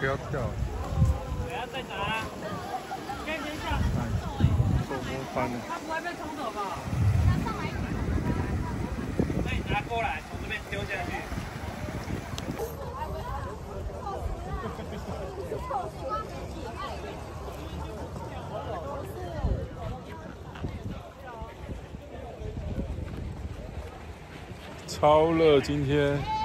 不要跳。等下再拿。可一下。做风翻了。他不会被冲走吧？那你拿过来，从这边丢下去。超热，今天。